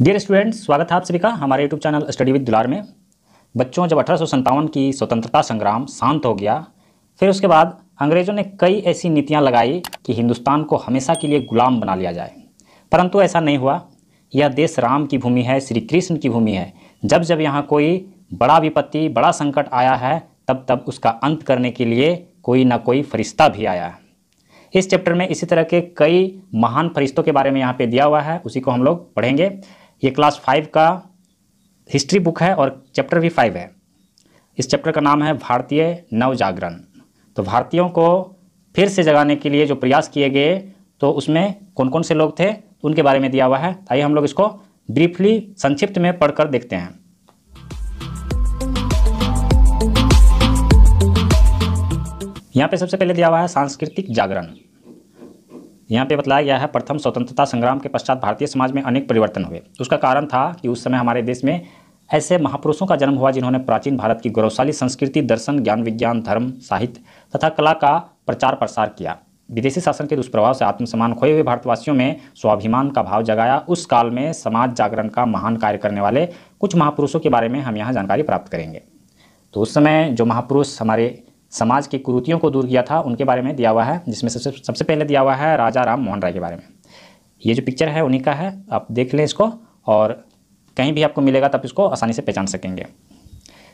Dear students स्वागत है आप सभी का हमारे यूट्यूब चैनल स्टडी विद दुलार में। बच्चों, जब अठारह सौ सत्तावन की स्वतंत्रता संग्राम शांत हो गया, फिर उसके बाद अंग्रेज़ों ने कई ऐसी नीतियाँ लगाई कि हिंदुस्तान को हमेशा के लिए गुलाम बना लिया जाए। परंतु ऐसा नहीं हुआ। यह देश राम की भूमि है, श्री कृष्ण की भूमि है। जब जब यहाँ कोई बड़ा विपत्ति, बड़ा संकट आया है, तब तब उसका अंत करने के लिए कोई ना कोई फरिश्ता भी आया है। इस चैप्टर में इसी तरह के कई महान फरिश्तों के बारे में यहाँ पे दिया हुआ है, उसी को हम लोग पढ़ेंगे। ये क्लास फाइव का हिस्ट्री बुक है और चैप्टर भी फाइव है। इस चैप्टर का नाम है भारतीय नव जागरण तो भारतीयों को फिर से जगाने के लिए जो प्रयास किए गए तो उसमें कौन कौन से लोग थे, उनके बारे में दिया हुआ है। आइए हम लोग इसको ब्रीफली संक्षिप्त में पढ़कर देखते हैं। यहाँ पे सबसे पहले दिया हुआ है सांस्कृतिक जागरण। यहाँ पे बताया गया है, प्रथम स्वतंत्रता संग्राम के पश्चात भारतीय समाज में अनेक परिवर्तन हुए। उसका कारण था कि उस समय हमारे देश में ऐसे महापुरुषों का जन्म हुआ जिन्होंने प्राचीन भारत की गौरवशाली संस्कृति, दर्शन, ज्ञान, विज्ञान, धर्म, साहित्य तथा कला का प्रचार प्रसार किया। विदेशी शासन के दुष्प्रभाव से आत्मसम्मान खोए हुए भारतवासियों में स्वाभिमान का भाव जगाया। उस काल में समाज जागरण का महान कार्य करने वाले कुछ महापुरुषों के बारे में हम यहाँ जानकारी प्राप्त करेंगे। तो उस समय जो महापुरुष हमारे समाज की कुरुतियों को दूर किया था, उनके बारे में दिया हुआ है, जिसमें सबसे सबसे पहले दिया हुआ है राजा राम मोहन राय के बारे में। ये जो पिक्चर है, उन्हीं का है, आप देख लें इसको, और कहीं भी आपको मिलेगा तब इसको आसानी से पहचान सकेंगे।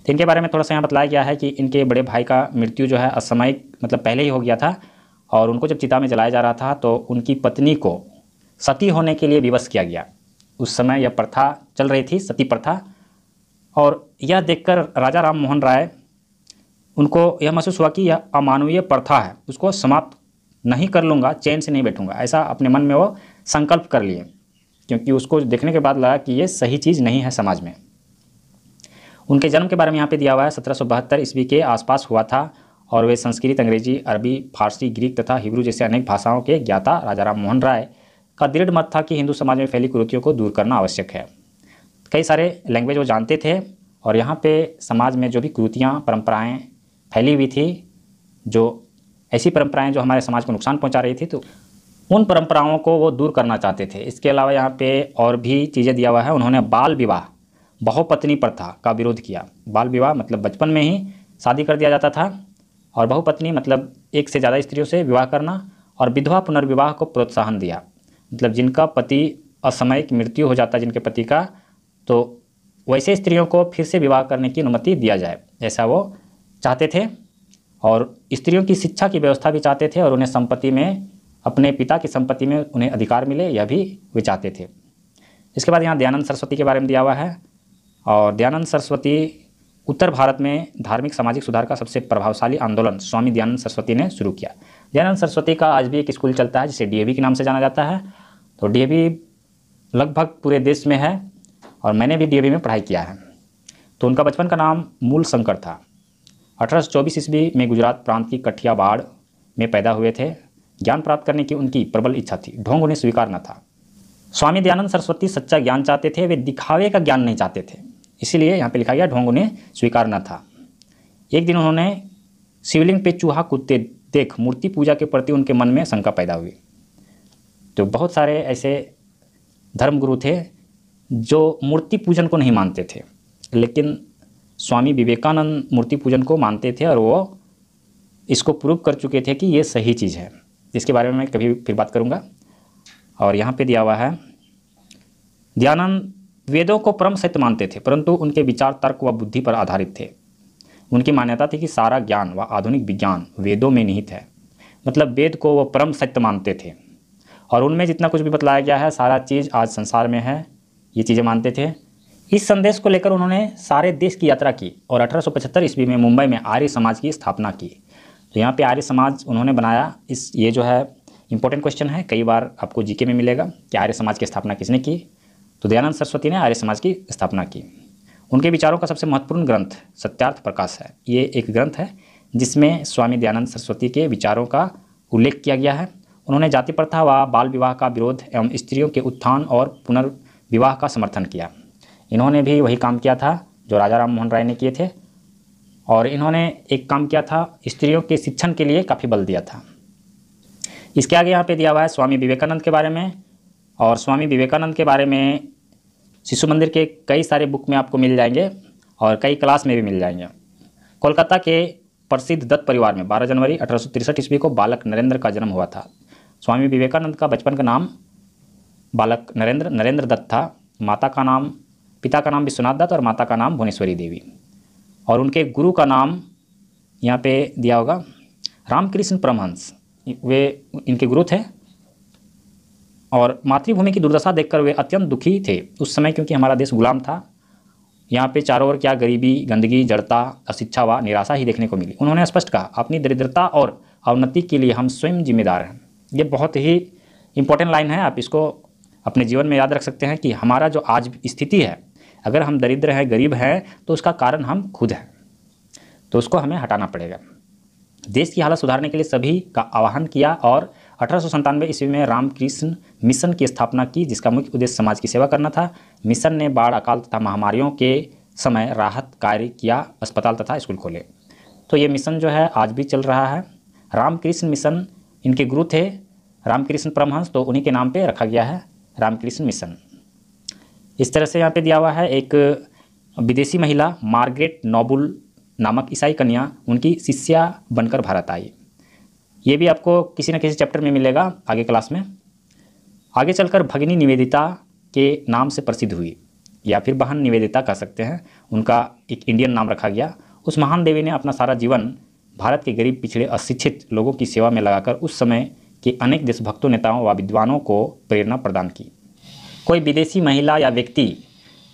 तो इनके बारे में थोड़ा सा यहाँ बताया गया है कि इनके बड़े भाई का मृत्यु जो है, असामयिक मतलब पहले ही हो गया था, और उनको जब चिता में जलाया जा रहा था तो उनकी पत्नी को सती होने के लिए विवश किया गया। उस समय यह प्रथा चल रही थी, सती प्रथा, और यह देखकर राजा राम मोहन राय उनको यह महसूस हुआ कि यह अमानवीय प्रथा है, उसको समाप्त नहीं कर लूँगा, चैन से नहीं बैठूँगा। ऐसा अपने मन में वो संकल्प कर लिए, क्योंकि उसको देखने के बाद लगा कि ये सही चीज़ नहीं है समाज में। उनके जन्म के बारे में यहाँ पे दिया हुआ है, सत्रह ईस्वी के आसपास हुआ था, और वे संस्कृत, अंग्रेज़ी, अरबी, फारसी, ग्रीक तथा हिब्रू जैसे अनेक भाषाओं के ज्ञाता राजा राम मोहन राय का दृढ़ मत था कि हिंदू समाज में फैली कुरुतियों को दूर करना आवश्यक है। कई सारे लैंग्वेज वो जानते थे, और यहाँ पे समाज में जो भी कुरुतियाँ, परंपराएँ फैली हुई थी, जो ऐसी परंपराएँ जो हमारे समाज को नुकसान पहुँचा रही थी तो उन परंपराओं को वो दूर करना चाहते थे। इसके अलावा यहाँ पे और भी चीज़ें दिया हुआ है। उन्होंने बाल विवाह, बहुपत्नी प्रथा का विरोध किया। बाल विवाह मतलब बचपन में ही शादी कर दिया जाता था और बहुपत्नी मतलब एक से ज़्यादा स्त्रियों से विवाह करना और विधवा पुनर्विवाह को प्रोत्साहन दिया। मतलब जिनका पति असामयिक मृत्यु हो जाता जिनके पति का तो वैसे स्त्रियों को फिर से विवाह करने की अनुमति दिया जाए ऐसा वो चाहते थे और स्त्रियों की शिक्षा की व्यवस्था भी चाहते थे और उन्हें संपत्ति में, अपने पिता की संपत्ति में उन्हें अधिकार मिले, यह भी वे चाहते थे। इसके बाद यहाँ दयानंद सरस्वती के बारे में दिया हुआ है और दयानंद सरस्वती उत्तर भारत में धार्मिक सामाजिक सुधार का सबसे प्रभावशाली आंदोलन स्वामी दयानंद सरस्वती ने शुरू किया। दयानंद सरस्वती का आज भी एक स्कूल चलता है, जिसे डी के नाम से जाना जाता है। तो डी लगभग पूरे देश में है और मैंने भी डी में पढ़ाई किया है। तो उनका बचपन का नाम मूल शंकर था। अठारह सौ चौबीस ईस्वी में गुजरात प्रांत की कठियाबाड़ में पैदा हुए थे। ज्ञान प्राप्त करने की उनकी प्रबल इच्छा थी। ढोंग उन्हें स्वीकार न था। स्वामी दयानंद सरस्वती सच्चा ज्ञान चाहते थे, वे दिखावे का ज्ञान नहीं चाहते थे। इसीलिए यहाँ पे लिखा गया, ढोंग उन्हें स्वीकार न था। एक दिन उन्होंने शिवलिंग पे चूहा कुत्ते देख मूर्ति पूजा के प्रति उनके मन में शंका पैदा हुई। तो बहुत सारे ऐसे धर्मगुरु थे जो मूर्ति पूजन को नहीं मानते थे, लेकिन स्वामी विवेकानंद मूर्ति पूजन को मानते थे और वो इसको प्रूव कर चुके थे कि ये सही चीज़ है। इसके बारे में मैं कभी फिर बात करूँगा। और यहाँ पे दिया हुआ है दयानंद वेदों को परम सत्य मानते थे, परंतु उनके विचार तर्क व बुद्धि पर आधारित थे। उनकी मान्यता थी कि सारा ज्ञान व आधुनिक विज्ञान वेदों में निहित है। मतलब वेद को वो परम सत्य मानते थे। और उनमें जितना कुछ भी बतलाया गया है, सारा चीज़ आज संसार में है, ये चीज़ें मानते थे। इस संदेश को लेकर उन्होंने सारे देश की यात्रा की और अठारह सौ पचहत्तर ईस्वी में मुंबई में आर्य समाज की स्थापना की। तो यहाँ पे आर्य समाज उन्होंने बनाया। इस, ये जो है इंपॉर्टेंट क्वेश्चन है। कई बार आपको जीके में मिलेगा कि आर्य समाज की स्थापना किसने की? तो दयानंद सरस्वती ने आर्य समाज की स्थापना की। उनके विचारों का सबसे महत्वपूर्ण ग्रंथ सत्यार्थ प्रकाश है। ये एक ग्रंथ है जिसमें स्वामी दयानंद सरस्वती के विचारों का उल्लेख किया गया है। उन्होंने जाति प्रथा व बाल विवाह का विरोध एवं स्त्रियों के उत्थान और पुनर्विवाह का समर्थन किया। इन्होंने भी वही काम किया था जो राजा राम मोहन राय ने किए थे। और इन्होंने एक काम किया था, स्त्रियों के शिक्षण के लिए काफ़ी बल दिया था। इसके आगे यहाँ पे दिया हुआ है स्वामी विवेकानंद के बारे में। और स्वामी विवेकानंद के बारे में शिशु मंदिर के कई सारे बुक में आपको मिल जाएँगे और कई क्लास में भी मिल जाएँगे। कोलकाता के प्रसिद्ध दत्त परिवार में 12 जनवरी अठारह ईस्वी को बालक नरेंद्र का जन्म हुआ था। स्वामी विवेकानंद का बचपन का नाम बालक नरेंद्र नरेंद्र दत्त था। माता का नाम पिता का नाम विश्वनाथ दत्त और माता का नाम भुवनेश्वरी देवी। और उनके गुरु का नाम यहाँ पे दिया होगा रामकृष्ण परमहंस। वे इनके गुरु थे। और मातृभूमि की दुर्दशा देखकर वे अत्यंत दुखी थे उस समय क्योंकि हमारा देश गुलाम था। यहाँ पे चारों ओर क्या गरीबी, गंदगी, जड़ता, अशिक्षा व निराशा ही देखने को मिली। उन्होंने स्पष्ट कहा, अपनी दरिद्रता और अवनति के लिए हम स्वयं जिम्मेदार हैं। ये बहुत ही इम्पोर्टेंट लाइन है। आप इसको अपने जीवन में याद रख सकते हैं कि हमारा जो आज स्थिति है अगर हम दरिद्र हैं, गरीब हैं तो उसका कारण हम खुद हैं। तो उसको हमें हटाना पड़ेगा। देश की हालत सुधारने के लिए सभी का आह्वान किया और अठारह ईस्वी में रामकृष्ण मिशन की स्थापना की, जिसका मुख्य उद्देश्य समाज की सेवा करना था। मिशन ने बाढ़, अकाल तथा महामारियों के समय राहत कार्य किया, अस्पताल तथा स्कूल खोले। तो ये मिशन जो है, आज भी चल रहा है। रामकृष्ण मिशन इनके गुरु थे। रामकृष्ण परमहंस तो उन्हीं के नाम पे रखा गया है। रामकृष्ण मिशन। इस तरह से यहाँ पे दिया हुआ है एक विदेशी महिला मार्गरेट नोबुल नामक ईसाई कन्या, उनकी शिष्या बनकर भारत आई। ये भी आपको किसी न किसी चैप्टर में मिलेगा आगे क्लास में। आगे चलकर भगिनी निवेदिता के नाम से प्रसिद्ध हुई, या फिर बहन निवेदिता कह सकते हैं। उनका एक इंडियन नाम रखा गया। उस महान देवी ने अपना सारा जीवन भारत के गरीब, पिछड़े, अशिक्षित लोगों की सेवा में लगाकर उस समय के अनेक देशभक्तों, नेताओं व विद्वानों को प्रेरणा प्रदान की। कोई विदेशी महिला या व्यक्ति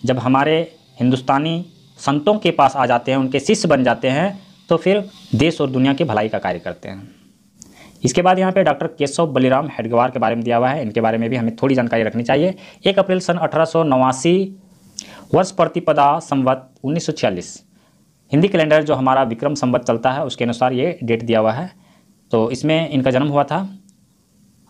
जब हमारे हिंदुस्तानी संतों के पास आ जाते हैं, उनके शिष्य बन जाते हैं तो फिर देश और दुनिया की भलाई का कार्य करते हैं। इसके बाद यहाँ पे डॉक्टर केशव बलिराम हेडगवार के बारे में दिया हुआ है। इनके बारे में भी हमें थोड़ी जानकारी रखनी चाहिए। एक अप्रैल सन अठारह सौ नवासी, वर्ष प्रतिपदा संवत उन्नीस सौ छियालीस। हिंदी कैलेंडर जो हमारा विक्रम संवत चलता है, उसके अनुसार ये डेट दिया हुआ है। तो इसमें इनका जन्म हुआ था।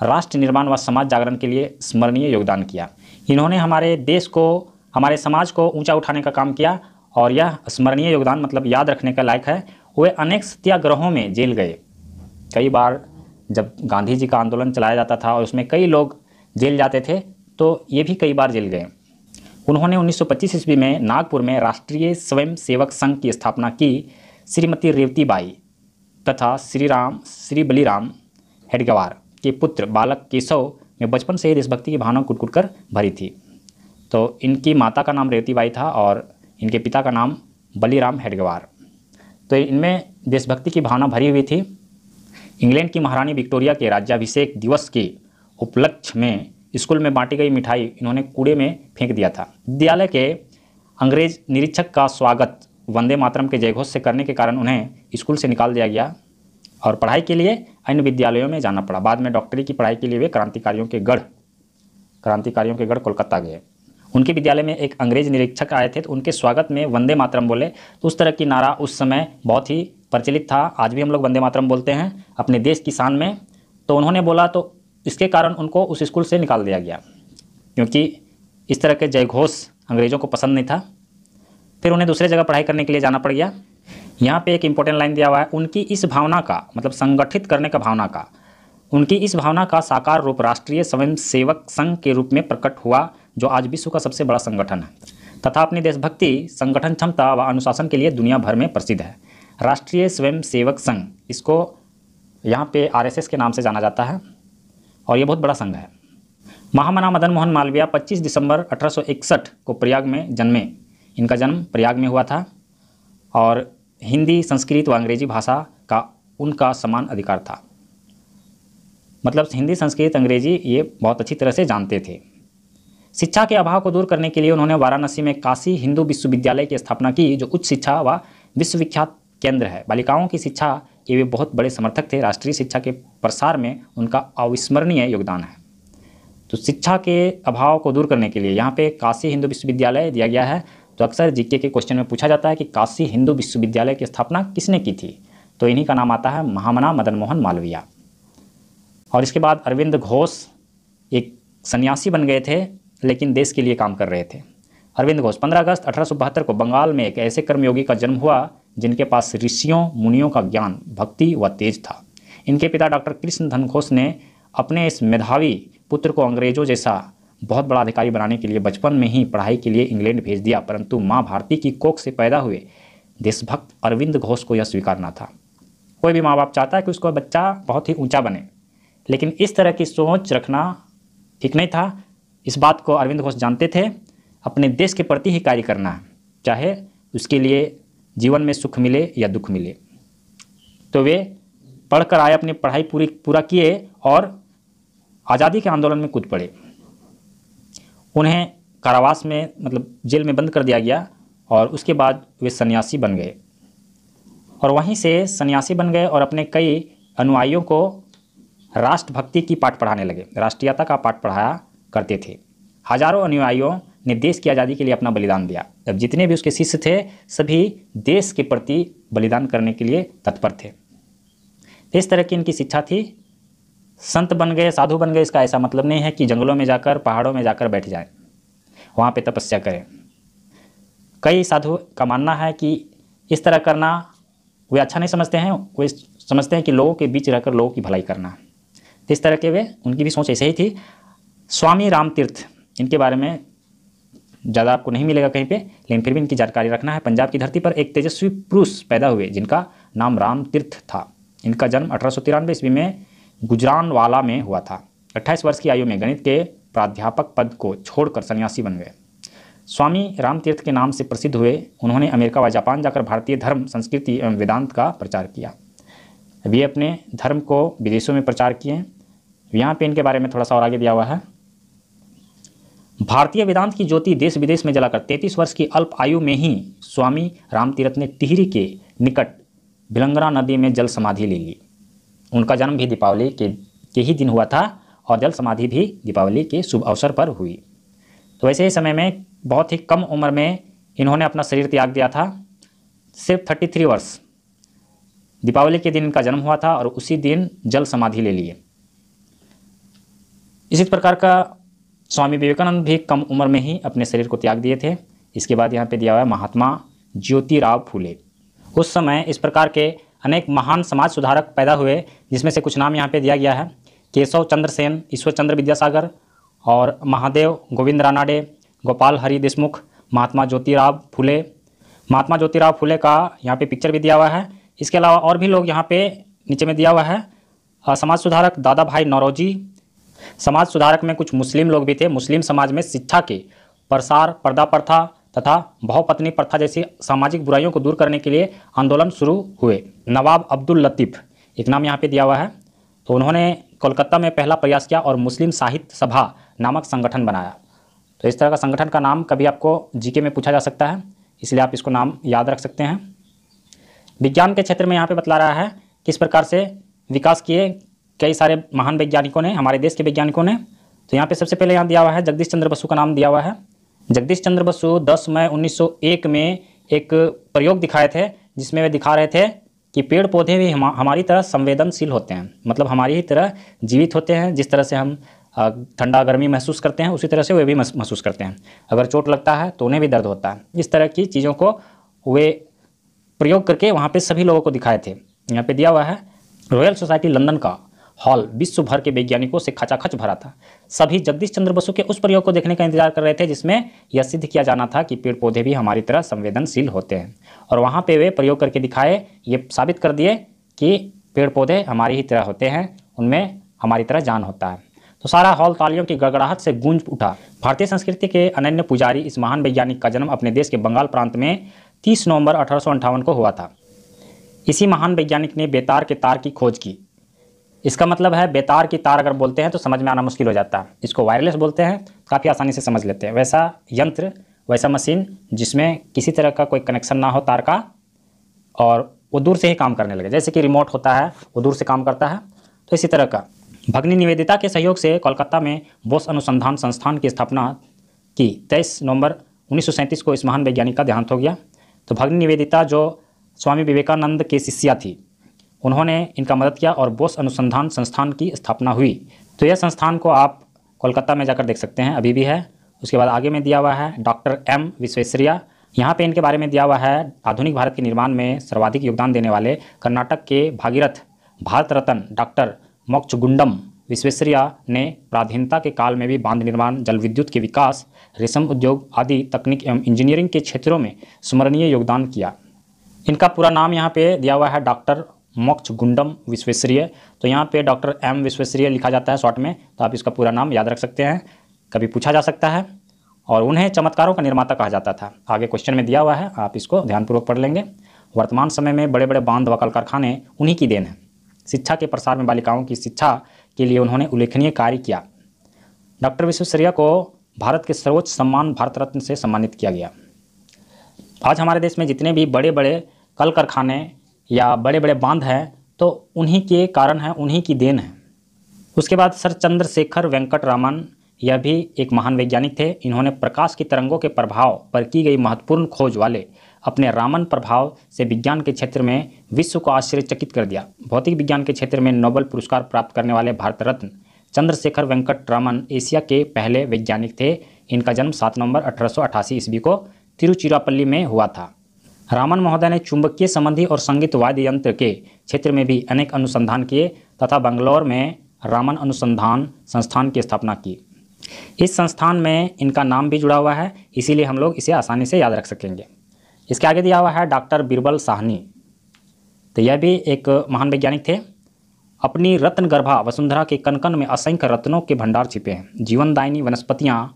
राष्ट्र निर्माण व समाज जागरण के लिए स्मरणीय योगदान किया। इन्होंने हमारे देश को, हमारे समाज को ऊँचा उठाने का काम किया और यह स्मरणीय योगदान मतलब याद रखने का लायक है। वे अनेक सत्याग्रहों में जेल गए। कई बार जब गांधी जी का आंदोलन चलाया जाता था और उसमें कई लोग जेल जाते थे तो ये भी कई बार जेल गए। उन्होंने 1925 ईस्वी में नागपुर में राष्ट्रीय स्वयं सेवक संघ की स्थापना की, श्रीमती रेवती बाई तथा श्री राम श्री बलिराम हेडगवार के पुत्र बालक केशव बचपन से ही देशभक्ति की भावना कुट कर भरी थी। तो इनकी माता का नाम रेवती बाई था और इनके पिता का नाम बलिराम हेडगवार। तो इनमें देशभक्ति की भावना भरी हुई थी। इंग्लैंड की महारानी विक्टोरिया के राज्याभिषेक दिवस के उपलक्ष्य में स्कूल में बांटी गई मिठाई इन्होंने कूड़े में फेंक दिया था। विद्यालय के अंग्रेज़ निरीक्षक का स्वागत वंदे मातरम के जयघोष से करने के कारण उन्हें स्कूल से निकाल दिया गया और पढ़ाई के लिए अन्य विद्यालयों में जाना पड़ा। बाद में डॉक्टरी की पढ़ाई के लिए वे क्रांतिकारियों के गढ़, क्रांतिकारियों के गढ़ कोलकाता गए। उनके विद्यालय में एक अंग्रेज़ निरीक्षक आए थे तो उनके स्वागत में वंदे मातरम बोले। तो उस तरह की नारा उस समय बहुत ही प्रचलित था, आज भी हम लोग वंदे मातरम बोलते हैं अपने देश की शान में। तो उन्होंने बोला तो इसके कारण उनको उस स्कूल से निकाल दिया गया, क्योंकि इस तरह के जयघोष अंग्रेज़ों को पसंद नहीं था। फिर उन्हें दूसरे जगह पढ़ाई करने के लिए जाना पड़ गया। यहाँ पे एक इंपॉर्टेंट लाइन दिया हुआ है, उनकी इस भावना का मतलब संगठित करने का भावना का, उनकी इस भावना का साकार रूप राष्ट्रीय स्वयं सेवक संघ के रूप में प्रकट हुआ, जो आज विश्व का सबसे बड़ा संगठन है। तथा अपनी देशभक्ति, संगठन क्षमता व अनुशासन के लिए दुनिया भर में प्रसिद्ध है। राष्ट्रीय स्वयं सेवक संघ, इसको यहाँ पे आरएसएस के नाम से जाना जाता है, और ये बहुत बड़ा संघ है। महामना मदन मोहन मालवीय 25 दिसंबर 1861 को प्रयाग में जन्मे। इनका जन्म प्रयाग में हुआ था, और हिंदी, संस्कृत व अंग्रेज़ी भाषा का उनका समान अधिकार था। मतलब हिंदी, संस्कृत, अंग्रेज़ी ये बहुत अच्छी तरह से जानते थे। शिक्षा के अभाव को दूर करने के लिए उन्होंने वाराणसी में काशी हिंदू विश्वविद्यालय की स्थापना की, जो उच्च शिक्षा व विश्वविख्यात केंद्र है। बालिकाओं की शिक्षा के वे बहुत बड़े समर्थक थे। राष्ट्रीय शिक्षा के प्रसार में उनका अविस्मरणीय योगदान है। तो शिक्षा के अभाव को दूर करने के लिए यहाँ पे काशी हिंदू विश्वविद्यालय दिया गया है। तो अक्सर जीके के क्वेश्चन में पूछा जाता है कि काशी हिंदू विश्वविद्यालय की स्थापना किसने की थी? तो इन्हीं का नाम आता है महामना मदन मोहन मालवीय। और इसके बाद अरविंद घोष एक सन्यासी बन गए थे, लेकिन देश के लिए काम कर रहे थे। अरविंद घोष 15 अगस्त अठारह सौ बहत्तर को बंगाल में एक ऐसे कर्मयोगी का जन्म हुआ, जिनके पास ऋषियों, मुनियों का ज्ञान, भक्ति व तेज था। इनके पिता डॉक्टर कृष्ण धन घोष ने अपने इस मेधावी पुत्र को अंग्रेज़ों जैसा बहुत बड़ा अधिकारी बनाने के लिए बचपन में ही पढ़ाई के लिए इंग्लैंड भेज दिया, परंतु माँ भारती की कोख से पैदा हुए देशभक्त अरविंद घोष को यह स्वीकारना था। कोई भी माँ बाप चाहता है कि उसका बच्चा बहुत ही ऊँचा बने, लेकिन इस तरह की सोच रखना ठीक नहीं था। इस बात को अरविंद घोष जानते थे, अपने देश के प्रति ही कार्य करना है चाहे उसके लिए जीवन में सुख मिले या दुख मिले। तो वे पढ़कर आए, अपनी पढ़ाई पूरी पूरा किए और आज़ादी के आंदोलन में कूद पड़े। उन्हें कारावास में मतलब जेल में बंद कर दिया गया और उसके बाद वे सन्यासी बन गए। और वहीं से सन्यासी बन गए और अपने कई अनुयायियों को राष्ट्रभक्ति की पाठ पढ़ाने लगे। राष्ट्रीयता का पाठ पढ़ाया करते थे। हज़ारों अनुयायियों ने देश की आज़ादी के लिए अपना बलिदान दिया। जब जितने भी उसके शिष्य थे, सभी देश के प्रति बलिदान करने के लिए तत्पर थे। इस तरह की इनकी शिक्षा थी। संत बन गए, साधु बन गए, इसका ऐसा मतलब नहीं है कि जंगलों में जाकर, पहाड़ों में जाकर बैठ जाएँ। वहाँ पे तपस्या करें। कई साधु का मानना है कि इस तरह करना, वे अच्छा नहीं समझते हैं, वे समझते हैं कि लोगों के बीच रहकर लोगों की भलाई करना। तो इस तरह के वे, उनकी भी सोच ऐसे ही थी। स्वामी राम तीर्थ इनके बारे में ज़्यादा आपको नहीं मिलेगा कहीं पे, लेकिन फिर भी इनकी जानकारी रखना है। पंजाब की धरती पर एक तेजस्वी पुरुष पैदा हुए, जिनका नाम राम तीर्थ था। इनका जन्म अठारह सौ तिरानवे ईस्वी में गुजरानवाला में हुआ था। अट्ठाईस वर्ष की आयु में गणित के प्राध्यापक पद को छोड़कर सन्यासी बन गए। स्वामी रामतीर्थ के नाम से प्रसिद्ध हुए, उन्होंने अमेरिका व जापान जाकर भारतीय धर्म, संस्कृति एवं वेदांत का प्रचार किया। वे अपने धर्म को विदेशों में प्रचार किए। यहाँ पे इनके बारे में थोड़ा सा और आगे दिया हुआ है। भारतीय वेदांत की ज्योति देश विदेश में जलाकर तैंतीस वर्ष की अल्प आयु में ही स्वामी रामतीर्थ ने टिहरी के निकट बिलंगरा नदी में जल समाधि ले ली। उनका जन्म भी दीपावली के के ही दिन हुआ था और जल समाधि भी दीपावली के शुभ अवसर पर हुई। तो वैसे ही समय में बहुत ही कम उम्र में इन्होंने अपना शरीर त्याग दिया था। सिर्फ़ थर्टी थ्री वर्ष। दीपावली के दिन इनका जन्म हुआ था और उसी दिन जल समाधि ले लिए। इसी प्रकार का स्वामी विवेकानंद भी कम उम्र में ही अपने शरीर को त्याग दिए थे। इसके बाद यहाँ पे दिया हुआ है महात्मा ज्योतिराव फूले। उस समय इस प्रकार के अनेक महान समाज सुधारक पैदा हुए, जिसमें से कुछ नाम यहाँ पे दिया गया है। केशव चंद्र सेन, ईश्वर चंद्र विद्यासागर और महादेव गोविंद रानाडे, गोपाल हरि देशमुख, महात्मा ज्योतिराव फूले। महात्मा ज्योतिराव फूले का यहाँ पे पिक्चर भी दिया हुआ है। इसके अलावा और भी लोग यहाँ पे नीचे में दिया हुआ है। समाज सुधारक दादा भाई नौरोजी। समाज सुधारक में कुछ मुस्लिम लोग भी थे। मुस्लिम समाज में शिक्षा के प्रसार, पर्दा प्रथा तथा बहुपत्नी प्रथा जैसी सामाजिक बुराइयों को दूर करने के लिए आंदोलन शुरू हुए। नवाब अब्दुल लतीफ़, एक नाम यहाँ पे दिया हुआ है। तो उन्होंने कोलकाता में पहला प्रयास किया और मुस्लिम साहित्य सभा नामक संगठन बनाया। तो इस तरह का संगठन का नाम कभी आपको जीके में पूछा जा सकता है, इसलिए आप इसको नाम याद रख सकते हैं। विज्ञान के क्षेत्र में यहाँ पे बतला रहा है किस प्रकार से विकास किए कई सारे महान वैज्ञानिकों ने, हमारे देश के वैज्ञानिकों ने। तो यहाँ पे सबसे पहले यहाँ दिया हुआ है जगदीश चंद्र बसु का नाम दिया हुआ है। जगदीश चंद्र बसु 10 मई 1901 में एक प्रयोग दिखाए थे जिसमें वे दिखा रहे थे कि पेड़ पौधे भी हम, हमारी तरह संवेदनशील होते हैं। मतलब हमारी ही तरह जीवित होते हैं जिस तरह से हम ठंडा गर्मी महसूस करते हैं उसी तरह से वे भी महसूस करते हैं। अगर चोट लगता है तो उन्हें भी दर्द होता है। इस तरह की चीज़ों को वे प्रयोग करके वहाँ पे सभी लोगों को दिखाए थे। यहाँ पे दिया हुआ है रॉयल सोसाइटी लंदन का हॉल विश्व भर के वैज्ञानिकों से खचाखच भरा था। सभी जगदीश चंद्र बसु के उस प्रयोग को देखने का इंतज़ार कर रहे थे, जिसमें यह सिद्ध किया जाना था कि पेड़ पौधे भी हमारी तरह संवेदनशील होते हैं। और वहाँ पे वे प्रयोग करके दिखाए, ये साबित कर दिए कि पेड़ पौधे हमारी ही तरह होते हैं, उनमें हमारी तरह जान होता है। तो सारा हॉल तालियों की गड़गड़ाहट से गूंज उठा। भारतीय संस्कृति के अनन्य पुजारी इस महान वैज्ञानिक का जन्म अपने देश के बंगाल प्रांत में तीस नवंबर अठारह को हुआ था। इसी महान वैज्ञानिक ने बेतार के तार की खोज की। इसका मतलब है बेतार की तार अगर बोलते हैं तो समझ में आना मुश्किल हो जाता है। इसको वायरलेस बोलते हैं, काफ़ी आसानी से समझ लेते हैं। वैसा यंत्र, वैसा मशीन जिसमें किसी तरह का कोई कनेक्शन ना हो तार का, और वो दूर से ही काम करने लगे। जैसे कि रिमोट होता है, वो दूर से काम करता है तो इसी तरह का। भगनी निवेदिता के सहयोग से कोलकाता में बोस अनुसंधान संस्थान की स्थापना की। तेईस नवंबर उन्नीस सौ सैंतीस को इस महान वैज्ञानिक का देहांत हो गया। तो भगनी निवेदिता जो स्वामी विवेकानंद की शिष्या थी उन्होंने इनका मदद किया और बोस अनुसंधान संस्थान की स्थापना हुई। तो यह संस्थान को आप कोलकाता में जाकर देख सकते हैं। अभी भी है। उसके बाद आगे में दिया हुआ है डॉक्टर एम विश्वेश्वरिया। यहाँ पे इनके बारे में दिया हुआ है आधुनिक भारत के निर्माण में सर्वाधिक योगदान देने वाले कर्नाटक के भागीरथ भारत रत्न डॉक्टर मोक्षगुंडम विश्वेश्वरिया ने प्राधीनता के काल में भी बाँध निर्माण जल विद्युत के विकास, रेशम उद्योग आदि तकनीक एवं इंजीनियरिंग के क्षेत्रों में स्मरणीय योगदान किया। इनका पूरा नाम यहाँ पे दिया हुआ है डॉक्टर मोक्ष गुंडम विश्वेश्वरीय। तो यहाँ पे डॉक्टर एम विश्वेश्वरीय लिखा जाता है शॉर्ट में तो आप इसका पूरा नाम याद रख सकते हैं। कभी पूछा जा सकता है और उन्हें चमत्कारों का निर्माता कहा जाता था। आगे क्वेश्चन में दिया हुआ है, आप इसको ध्यानपूर्वक पढ़ लेंगे। वर्तमान समय में बड़े बड़े बाँध व कल कारखाने उन्हीं की देन है। शिक्षा के प्रसार में बालिकाओं की शिक्षा के लिए उन्होंने उल्लेखनीय कार्य किया। डॉक्टर विश्वेश्वरैया को भारत के सर्वोच्च सम्मान भारत रत्न से सम्मानित किया गया। आज हमारे देश में जितने भी बड़े बड़े कल कारखाने या बड़े बड़े बाँध हैं तो उन्हीं के कारण हैं, उन्हीं की देन है। उसके बाद सर चंद्रशेखर वेंकट रामन यह भी एक महान वैज्ञानिक थे। इन्होंने प्रकाश की तरंगों के प्रभाव पर की गई महत्वपूर्ण खोज वाले अपने रामन प्रभाव से विज्ञान के क्षेत्र में विश्व को आश्चर्यचकित कर दिया। भौतिक विज्ञान के क्षेत्र में नोबल पुरस्कार प्राप्त करने वाले भारत रत्न चंद्रशेखर वेंकट रामन एशिया के पहले वैज्ञानिक थे। इनका जन्म सात नवंबर अठारह सौ अठासी ईस्वी को तिरुचिरापल्ली में हुआ था। रामन महोदय ने चुंबकीय संबंधी और संगीत वाद्य यंत्र के क्षेत्र में भी अनेक अनुसंधान किए तथा बंगलौर में रामन अनुसंधान संस्थान की स्थापना की। इस संस्थान में इनका नाम भी जुड़ा हुआ है, इसीलिए हम लोग इसे आसानी से याद रख सकेंगे। इसके आगे दिया हुआ है डॉक्टर बीरबल साहनी। तो यह भी एक महान वैज्ञानिक थे। अपनी रत्न गर्भा वसुंधरा के कनकन में असंख्य रत्नों के भंडार छिपे हैं। जीवनदायिनी वनस्पतियाँ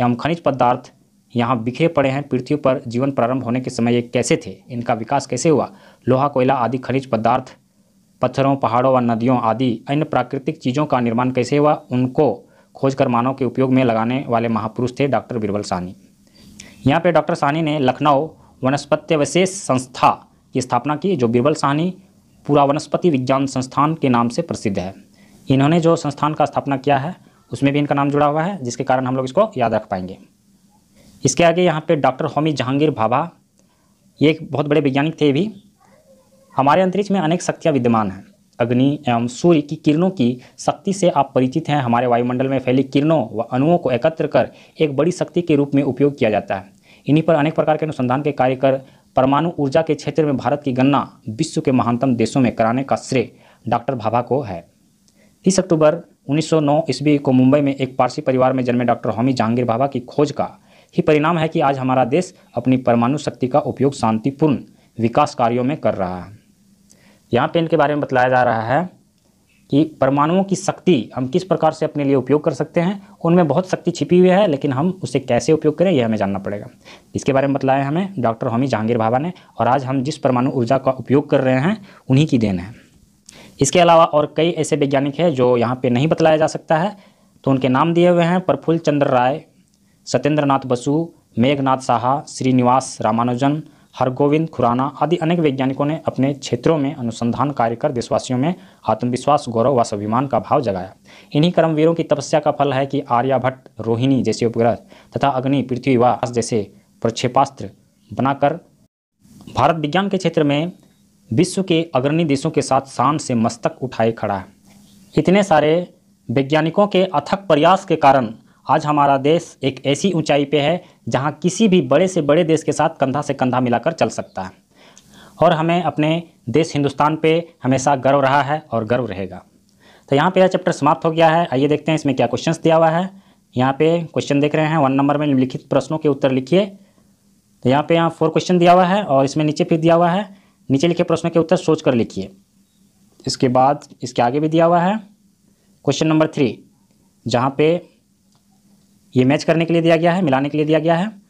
एवं खनिज पदार्थ यहाँ बिखरे पड़े हैं, पृथ्वी पर जीवन प्रारंभ होने के समय ये कैसे थे? इनका विकास कैसे हुआ? लोहा, कोयला आदि, खनिज पदार्थ, पत्थरों, पहाड़ों व नदियों आदि, अन्य प्राकृतिक चीज़ों का निर्माण कैसे हुआ? उनको खोजकर मानव के उपयोग में लगाने वाले महापुरुष थे डॉक्टर बीरबल साहनी। यहाँ पे डॉक्टर साहनी ने लखनऊ वनस्पत्य विशेष संस्था की स्थापना की, जो बीरबल साहनी पूरा वनस्पति विज्ञान संस्थान के नाम से प्रसिद्ध है। इन्होंने जो संस्थान का स्थापना किया है, उसमें भी इनका नाम जुड़ा हुआ है, जिसके कारण हम लोग इसको याद रख पाएँगे। इसके आगे यहाँ पे डॉक्टर होमी जहांगीर भाभा, ये एक बहुत बड़े वैज्ञानिक थे भी। हमारे अंतरिक्ष में अनेक शक्तियाँ विद्यमान हैं। अग्नि एवं सूर्य की किरणों की शक्ति से आप परिचित हैं। हमारे वायुमंडल में फैली किरणों व अणुओं को एकत्र कर एक बड़ी शक्ति के रूप में उपयोग किया जाता है। इन्हीं पर अनेक प्रकार के अनुसंधान के कार्य कर परमाणु ऊर्जा के क्षेत्र में भारत की गणना विश्व के महानतम देशों में कराने का श्रेय डॉक्टर भाभा को है। तीस अक्टूबर 1909 ईस्वी को मुंबई में एक पारसी परिवार में जन्मे डॉक्टर होमी जहांगीर भाभा की खोज का ही परिणाम है कि आज हमारा देश अपनी परमाणु शक्ति का उपयोग शांतिपूर्ण विकास कार्यों में कर रहा है। यहाँ पे इनके बारे में बतलाया जा रहा है कि परमाणुओं की शक्ति हम किस प्रकार से अपने लिए उपयोग कर सकते हैं, उनमें बहुत शक्ति छिपी हुई है, लेकिन हम उसे कैसे उपयोग करें, यह हमें जानना पड़ेगा। इसके बारे में बतलाया हमें, डॉक्टर होमी जहांगीर भाभा ने, और आज हम जिस परमाणु ऊर्जा का उपयोग कर रहे हैं, उन्हीं की देन है। इसके अलावा और कई ऐसे वैज्ञानिक हैं जो यहाँ पर नहीं बतलाया जा सकता है तो उनके नाम दिए हुए हैं प्रफुल्ल चंद्र राय सत्येंद्र नाथ बसु, मेघनाथ साहा, श्रीनिवास रामानुजन, हरगोविंद खुराना आदि अनेक वैज्ञानिकों ने अपने क्षेत्रों में अनुसंधान कार्य कर देशवासियों में आत्मविश्वास, गौरव व स्वाभिमान का भाव जगाया। इन्हीं कर्मवीरों की तपस्या का फल है कि आर्यभट्ट, रोहिणी जैसे उपग्रह तथा अग्नि, पृथ्वी व जैसे प्रक्षेपास्त्र बनाकर भारत विज्ञान के क्षेत्र में विश्व के अग्रणी देशों के साथ शान से मस्तक उठाए खड़ा है। इतने सारे वैज्ञानिकों के अथक प्रयास के कारण आज हमारा देश एक ऐसी ऊंचाई पे है जहाँ किसी भी बड़े से बड़े देश के साथ कंधा से कंधा मिलाकर चल सकता है। और हमें अपने देश हिंदुस्तान पे हमेशा गर्व रहा है और गर्व रहेगा। तो यहाँ पे यह चैप्टर समाप्त हो गया है। आइए देखते हैं इसमें क्या क्वेश्चन दिया हुआ है। यहाँ पे क्वेश्चन देख रहे हैं वन नंबर में लिखित प्रश्नों के उत्तर लिखिए। तो यहाँ पे यहाँ फोर क्वेश्चन दिया हुआ है और इसमें नीचे फिर दिया हुआ है। नीचे लिखे प्रश्नों के उत्तर सोच कर लिखिए। इसके बाद इसके आगे भी दिया हुआ है। क्वेश्चन नंबर थ्री जहाँ पे ये मैच करने के लिए दिया गया है, मिलाने के लिए दिया गया है।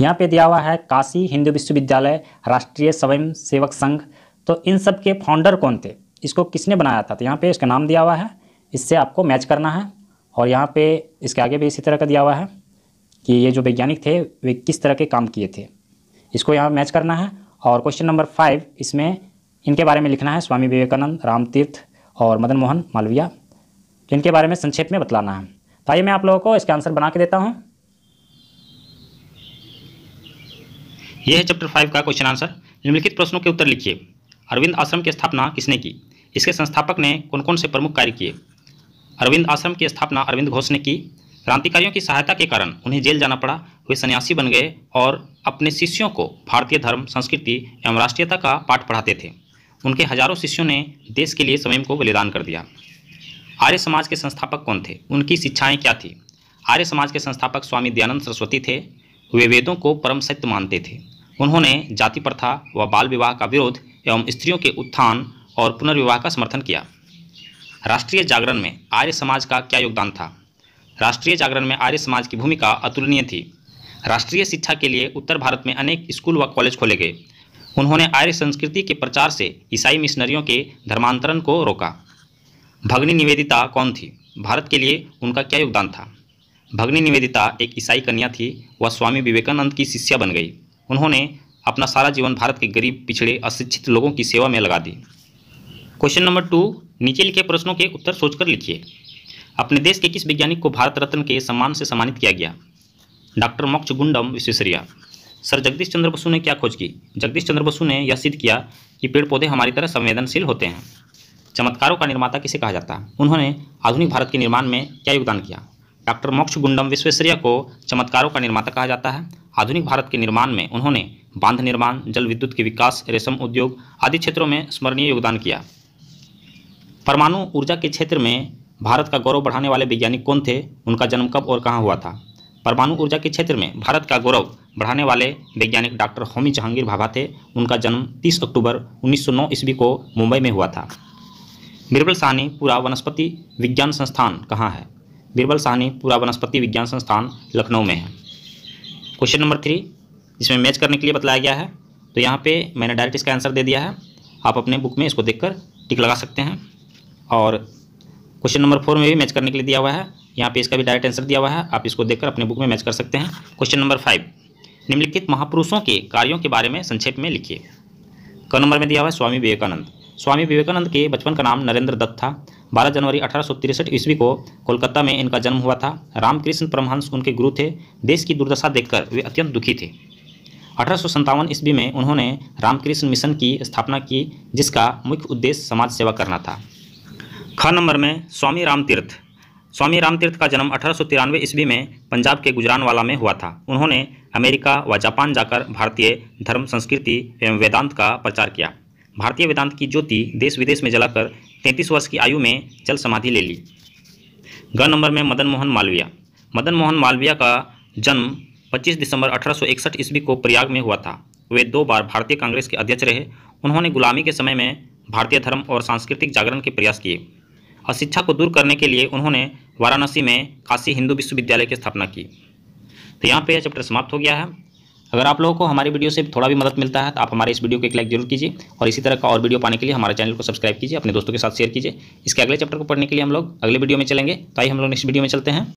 यहाँ पे दिया हुआ है काशी हिंदू विश्वविद्यालय राष्ट्रीय स्वयं सेवक संघ। तो इन सब के फाउंडर कौन थे? इसको किसने बनाया था? तो यहाँ पे इसका नाम दिया हुआ है। इससे आपको मैच करना है। और यहाँ पे इसके आगे भी इसी तरह का दिया हुआ है कि ये जो वैज्ञानिक थे, वे किस तरह के काम किए थे। इसको यहाँ मैच करना है। और क्वेश्चन नंबर फाइव इसमें इनके बारे में लिखना है। स्वामी विवेकानंद, रामतीर्थ और मदन मोहन मालविया। इनके बारे में संक्षेप में बतलाना है। तो आइए मैं आप लोगों को इसका आंसर बना के देता हूँ। यह है चैप्टर फाइव का क्वेश्चन आंसर। निम्नलिखित प्रश्नों के उत्तर लिखिए। अरविंद आश्रम की स्थापना किसने की? इसके संस्थापक ने कौन कौन से प्रमुख कार्य किए? अरविंद आश्रम की स्थापना अरविंद घोष ने की। क्रांतिकारियों की सहायता के कारण उन्हें जेल जाना पड़ा। वे सन्यासी बन गए और अपने शिष्यों को भारतीय धर्म, संस्कृति एवं राष्ट्रीयता का पाठ पढ़ाते थे। उनके हज़ारों शिष्यों ने देश के लिए स्वयं को बलिदान कर दिया। आर्य समाज के संस्थापक कौन थे? उनकी शिक्षाएँ क्या थी? आर्य समाज के संस्थापक स्वामी दयानंद सरस्वती थे। वे वेदों को परम सत्य मानते थे। उन्होंने जाति प्रथा व बाल विवाह का विरोध एवं स्त्रियों के उत्थान और पुनर्विवाह का समर्थन किया। राष्ट्रीय जागरण में आर्य समाज का क्या योगदान था? राष्ट्रीय जागरण में आर्य समाज की भूमिका अतुलनीय थी। राष्ट्रीय शिक्षा के लिए उत्तर भारत में अनेक स्कूल व कॉलेज खोले गए। उन्होंने आर्य संस्कृति के प्रचार से ईसाई मिशनरियों के धर्मांतरण को रोका। भगनी निवेदिता कौन थी? भारत के लिए उनका क्या योगदान था? भगनी निवेदिता एक ईसाई कन्या थी, वह स्वामी विवेकानंद की शिष्या बन गई। उन्होंने अपना सारा जीवन भारत के गरीब, पिछड़े, अशिक्षित लोगों की सेवा में लगा दी। क्वेश्चन नंबर टू नीचे लिखे प्रश्नों के उत्तर सोचकर लिखिए। अपने देश के किस वैज्ञानिक को भारत रत्न के सम्मान से सम्मानित किया गया? Doctor Mokshagundam Visvesvaraya. Sir Jagadish Chandra Basu ने क्या खोज की? जगदीश चंद्र बसु ने यह सिद्ध किया कि पेड़ पौधे हमारी तरह संवेदनशील होते हैं। चमत्कारों का निर्माता किसे कहा जाता है? उन्होंने आधुनिक भारत के निर्माण में क्या योगदान किया? डॉक्टर मोक्ष गुंडम विश्वेश्वरिया को चमत्कारों का निर्माता कहा जाता है। आधुनिक भारत के निर्माण में उन्होंने बाँध निर्माण, जल विद्युत के विकास, रेशम उद्योग आदि क्षेत्रों में स्मरणीय योगदान किया। परमाणु ऊर्जा के क्षेत्र में भारत का गौरव बढ़ाने वाले वैज्ञानिक कौन थे? उनका जन्म कब और कहाँ हुआ था? परमाणु ऊर्जा के क्षेत्र में भारत का गौरव बढ़ाने वाले वैज्ञानिक डॉक्टर होमी जहांगीर भाभा थे। उनका जन्म 30 अक्टूबर 1909 ईस्वी को मुंबई में हुआ था। बीरबल साहनी पूरा वनस्पति विज्ञान संस्थान कहाँ है? बीरबल पूरा वनस्पति विज्ञान संस्थान लखनऊ में है। क्वेश्चन नंबर थ्री जिसमें मैच करने के लिए बताया गया है तो यहाँ पे मैंने डायरेक्ट इसका आंसर दे दिया है। आप अपने बुक में इसको देखकर टिक लगा सकते हैं। और क्वेश्चन नंबर फोर में भी मैच करने के लिए दिया हुआ है। यहाँ पे इसका भी डायरेक्ट आंसर दिया हुआ है। आप इसको देखकर अपने बुक में मैच कर सकते हैं। क्वेश्चन नंबर फाइव निम्नलिखित महापुरुषों के कार्यों के बारे में संक्षेप में लिखिए। क नंबर में दिया हुआ है, स्वामी विवेकानंद। स्वामी विवेकानंद के बचपन का नाम नरेंद्र दत्त था। 12 जनवरी अठारह ईस्वी को कोलकाता में इनका जन्म हुआ था। रामकृष्ण परमहंस उनके गुरु थे। देश की दुर्दशा देखकर वे अत्यंत दुखी थे। अठारह ईस्वी में उन्होंने रामकृष्ण मिशन की स्थापना की, जिसका मुख्य उद्देश्य समाज सेवा करना था। ख नंबर में स्वामी रामतीर्थ। स्वामी रामतीर्थ का जन्म अठारह सौ तिरानवे ईस्वी में पंजाब के गुजरानवाला में हुआ था। उन्होंने अमेरिका व जापान जाकर भारतीय धर्म, संस्कृति एवं वेदांत का प्रचार किया। भारतीय वेदांत की ज्योति देश विदेश में जलाकर तैंतीस वर्ष की आयु में जल समाधि ले ली। ग नंबर में मदन मोहन मालवीय। मदन मोहन मालवीय का जन्म 25 दिसंबर अठारह सौ इकसठ ईस्वी को प्रयाग में हुआ था। वे दो बार भारतीय कांग्रेस के अध्यक्ष रहे। उन्होंने गुलामी के समय में भारतीय धर्म और सांस्कृतिक जागरण के प्रयास किए। अशिक्षा को दूर करने के लिए उन्होंने वाराणसी में काशी हिंदू विश्वविद्यालय की स्थापना की। तो यहाँ पे यह चैप्टर समाप्त हो गया है। अगर आप लोगों को हमारी वीडियो से थोड़ा भी मदद मिलता है तो आप हमारे इस वीडियो को एक लाइक ज़रूर कीजिए और इसी तरह का और वीडियो पाने के लिए हमारे चैनल को सब्सक्राइब कीजिए, अपने दोस्तों के साथ शेयर कीजिए। इसके अगले चैप्टर को पढ़ने के लिए हम लोग अगले वीडियो में चलेंगे। तो आइए हम लोग नेक्स्ट वीडियो में चलते हैं।